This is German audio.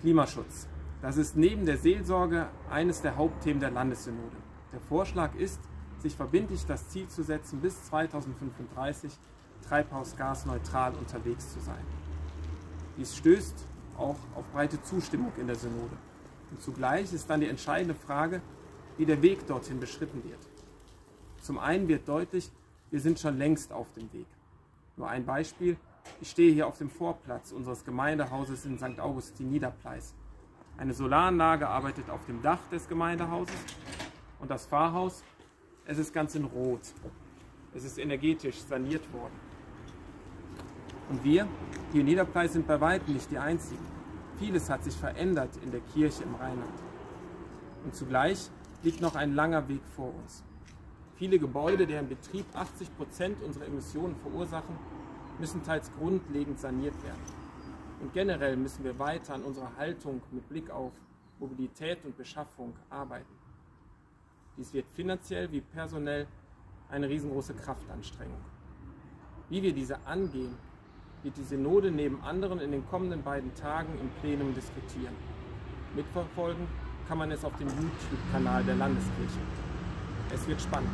Klimaschutz. Das ist neben der Seelsorge eines der Hauptthemen der Landessynode. Der Vorschlag ist, sich verbindlich das Ziel zu setzen, bis 2035 treibhausgasneutral unterwegs zu sein. Dies stößt auch auf breite Zustimmung in der Synode. Und zugleich ist dann die entscheidende Frage, wie der Weg dorthin beschritten wird. Zum einen wird deutlich, wir sind schon längst auf dem Weg. Nur ein Beispiel, ich stehe hier auf dem Vorplatz unseres Gemeindehauses in St. Augustin Niederpleis. Eine Solaranlage arbeitet auf dem Dach des Gemeindehauses und das Pfarrhaus, es ist ganz in Rot. Es ist energetisch saniert worden. Und wir hier in Niederpleis sind bei weitem nicht die Einzigen. Vieles hat sich verändert in der Kirche im Rheinland. Und zugleich liegt noch ein langer Weg vor uns. Viele Gebäude, deren Betrieb 80 Prozent unserer Emissionen verursachen, müssen teils grundlegend saniert werden. Und generell müssen wir weiter an unserer Haltung mit Blick auf Mobilität und Beschaffung arbeiten. Dies wird finanziell wie personell eine riesengroße Kraftanstrengung. Wie wir diese angehen, wird die Synode neben anderen in den kommenden beiden Tagen im Plenum diskutieren. Mitverfolgen kann man es auf dem YouTube-Kanal der Landeskirche. Es wird spannend.